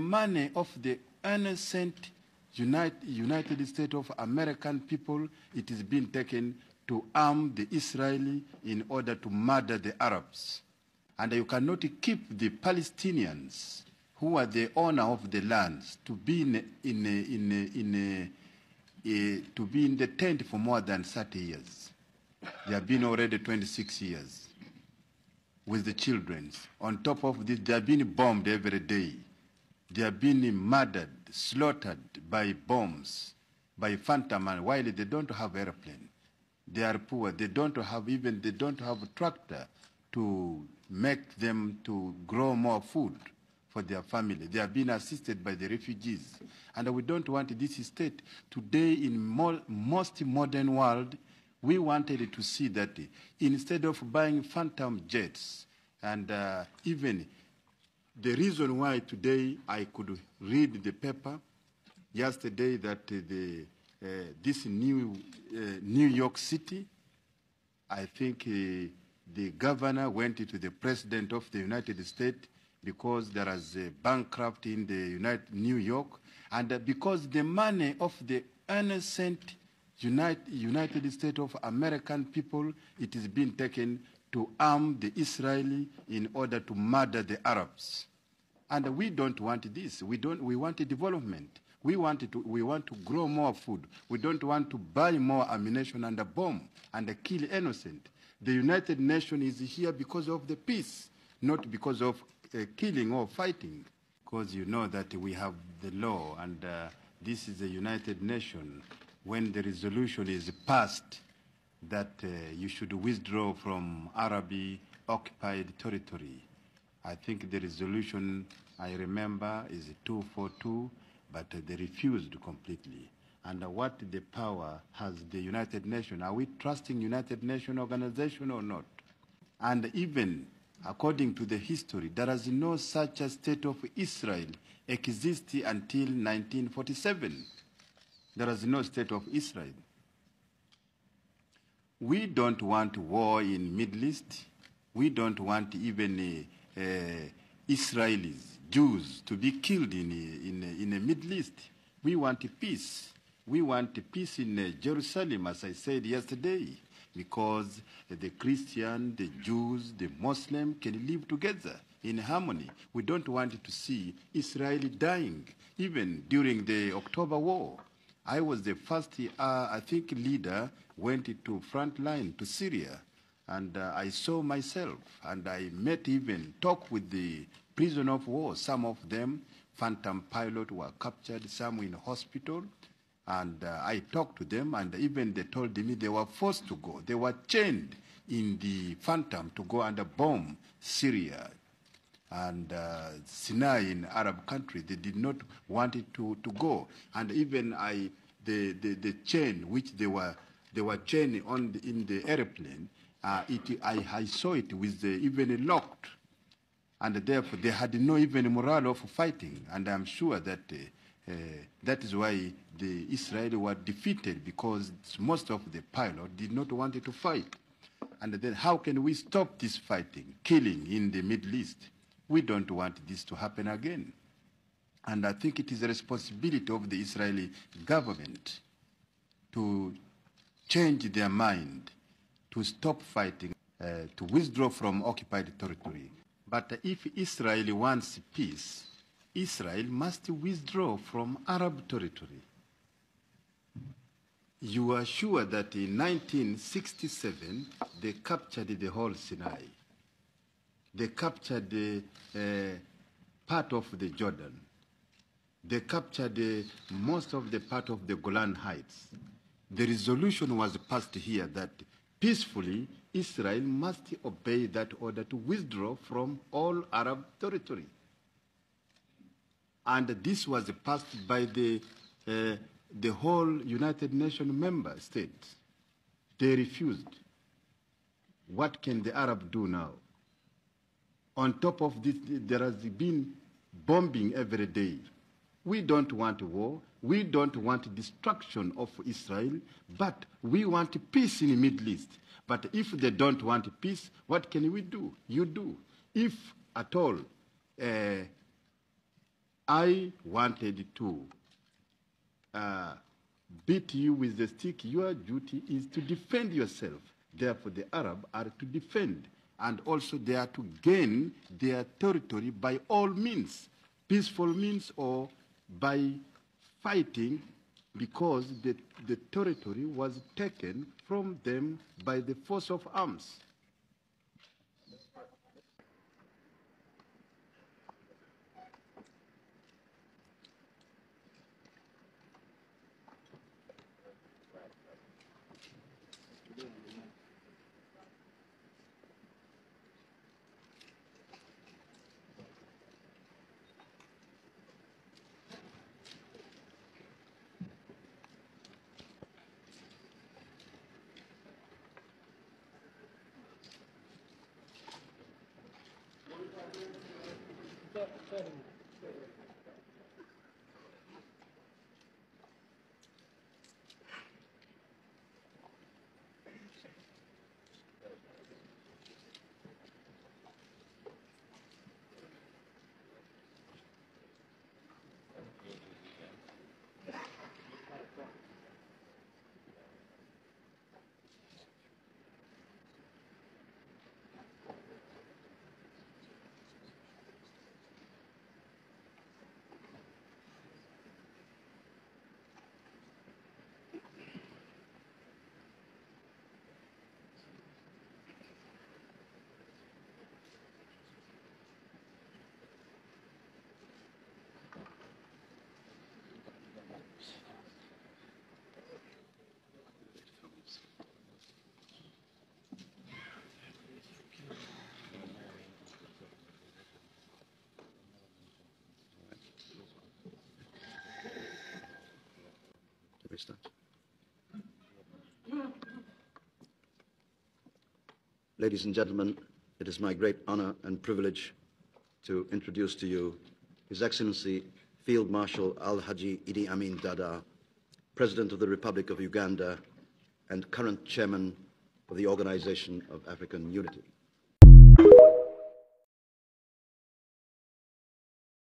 money of the innocent United, United States of American people, it is being taken to arm the Israeli in order to murder the Arabs. And you cannot keep the Palestinians, who are the owner of the lands, to be in, in, in, in to be in the tent for more than 30 years. They have been already 26 years with the children. On top of this, they have been bombed every day. They are being murdered, slaughtered by bombs, by phantom, and while they don't have airplane. They are poor. They don't have even, they don't have a tractor to make them to grow more food for their family. They are being assisted by the refugees. And we don't want this state. Today, in more, most modern world, we wanted to see that instead of buying phantom jets and uh, even the reason why today I could read the paper yesterday that the, uh, this new uh, New York City, I think uh, the governor went to the president of the United States because there is a bankrupt in the United New York, and uh, because the money of the innocent United, United States of American people, it is being taken to arm the Israeli in order to murder the Arabs. And we don't want this. We, don't, we want development. We want, to, we want to grow more food. We don't want to buy more ammunition and a bomb and kill innocent. The United Nations is here because of the peace, not because of uh, killing or fighting. Because you know that we have the law, and uh, this is the United Nations. When the resolution is passed that uh, you should withdraw from Arabi occupied territory, I think the resolution I remember is 242, but they refused completely. And what the power has the United Nations? Are we trusting United Nations organization or not? And even according to the history, there is no such a state of Israel exist until 1947. There is no state of Israel. We don't want war in Middle East. We don't want even uh, uh, Israelis, Jews, to be killed in, in, in the Middle East. We want peace. We want peace in uh, Jerusalem, as I said yesterday, because the Christian, the Jews, the Muslim can live together in harmony. We don't want to see Israel dying, even during the October War. I was the first, uh, I think, leader went to front line to Syria, and uh, I saw myself, and I met even talk with the prisoner of war. Some of them, phantom pilot, were captured. Some in hospital, and uh, I talked to them, and even they told me they were forced to go. They were chained in the phantom to go and bomb Syria and uh, Sinai in Arab country. They did not want it to, to go. And even I, the, the, the chain which they were, they were chained on the, in the airplane, uh, it, I, I saw it with the, even locked. And therefore, they had no even morale of fighting. And I'm sure that uh, uh, that is why the Israeli were defeated because most of the pilots did not want to fight. And then how can we stop this fighting, killing in the Middle East? We don't want this to happen again. And I think it is a responsibility of the Israeli government to change their mind, to stop fighting, uh, to withdraw from occupied territory. But if Israel wants peace, Israel must withdraw from Arab territory. You are sure that in 1967 they captured the whole Sinai. They captured the, uh, part of the Jordan. They captured uh, most of the part of the Golan Heights. The resolution was passed here that peacefully Israel must obey that order to withdraw from all Arab territory. And this was passed by the, uh, the whole United Nations member states. They refused. What can the Arab do now? On top of this, there has been bombing every day. We don't want war. We don't want destruction of Israel, but we want peace in the Middle East. But if they don't want peace, what can we do? You do. If at all uh, I wanted to uh, beat you with the stick, your duty is to defend yourself. Therefore, the Arab are to defend, and also they are to gain their territory by all means, peaceful means or by fighting, because the, the territory was taken from them by the force of arms. Start. Ladies and gentlemen, it is my great honor and privilege to introduce to you His Excellency Field Marshal Al-Haji Idi Amin Dada, President of the Republic of Uganda and current Chairman of the Organization of African Unity.